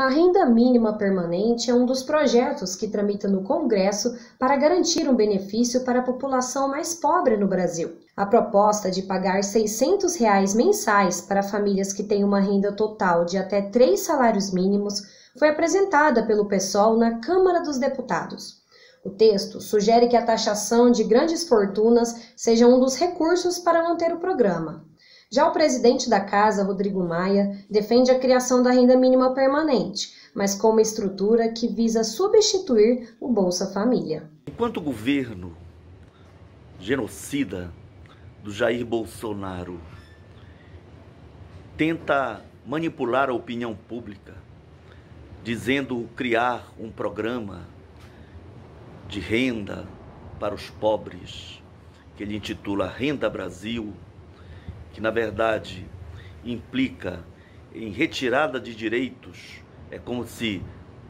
A renda mínima permanente é um dos projetos que tramita no Congresso para garantir um benefício para a população mais pobre no Brasil. A proposta de pagar 600 reais mensais para famílias que têm uma renda total de até três salários mínimos foi apresentada pelo PSOL na Câmara dos Deputados. O texto sugere que a taxação de grandes fortunas seja um dos recursos para manter o programa. Já o presidente da casa, Rodrigo Maia, defende a criação da renda mínima permanente, mas com uma estrutura que visa substituir o Bolsa Família. Enquanto o governo genocida do Jair Bolsonaro tenta manipular a opinião pública, dizendo criar um programa de renda para os pobres, que ele intitula Renda Brasil, que na verdade implica em retirada de direitos, é como se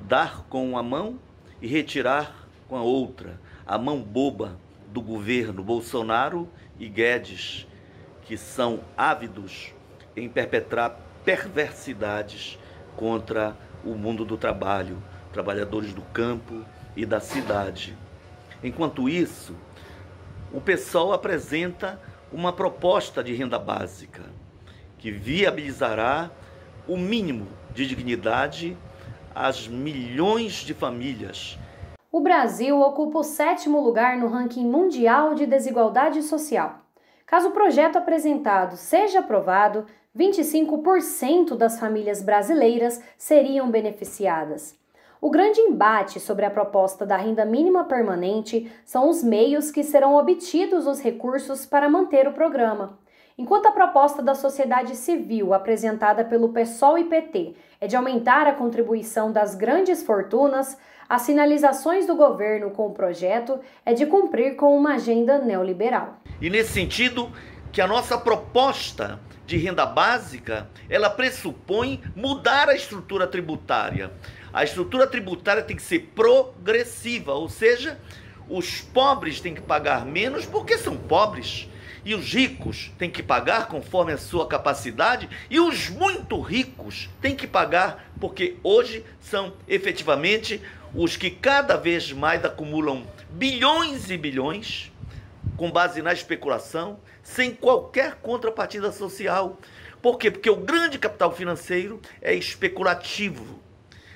dar com uma mão e retirar com a outra, a mão boba do governo Bolsonaro e Guedes, que são ávidos em perpetrar perversidades contra o mundo do trabalho, trabalhadores do campo e da cidade. Enquanto isso, o pessoal apresenta uma proposta de renda básica que viabilizará o mínimo de dignidade às milhões de famílias. O Brasil ocupa o sétimo lugar no ranking mundial de desigualdade social. Caso o projeto apresentado seja aprovado, 25% das famílias brasileiras seriam beneficiadas. O grande embate sobre a proposta da renda mínima permanente são os meios que serão obtidos os recursos para manter o programa. Enquanto a proposta da sociedade civil apresentada pelo PSOL e PT é de aumentar a contribuição das grandes fortunas, as sinalizações do governo com o projeto é de cumprir com uma agenda neoliberal. E nesse sentido, que a nossa proposta de renda básica, ela pressupõe mudar a estrutura tributária. A estrutura tributária tem que ser progressiva, ou seja, os pobres têm que pagar menos porque são pobres. E os ricos têm que pagar conforme a sua capacidade, e os muito ricos têm que pagar porque hoje são efetivamente os que cada vez mais acumulam bilhões e bilhões com base na especulação, sem qualquer contrapartida social. Por quê? Porque o grande capital financeiro é especulativo.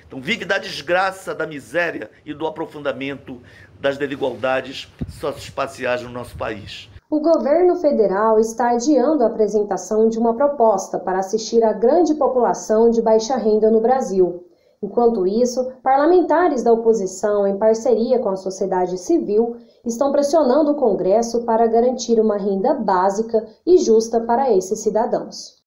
Então vive da desgraça, da miséria e do aprofundamento das desigualdades socioespaciais no nosso país. O governo federal está adiando a apresentação de uma proposta para assistir a grande população de baixa renda no Brasil. Enquanto isso, parlamentares da oposição, em parceria com a sociedade civil, estão pressionando o Congresso para garantir uma renda básica e justa para esses cidadãos.